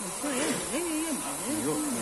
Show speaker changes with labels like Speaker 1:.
Speaker 1: 没用，没。